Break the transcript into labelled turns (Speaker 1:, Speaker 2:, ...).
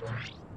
Speaker 1: Right.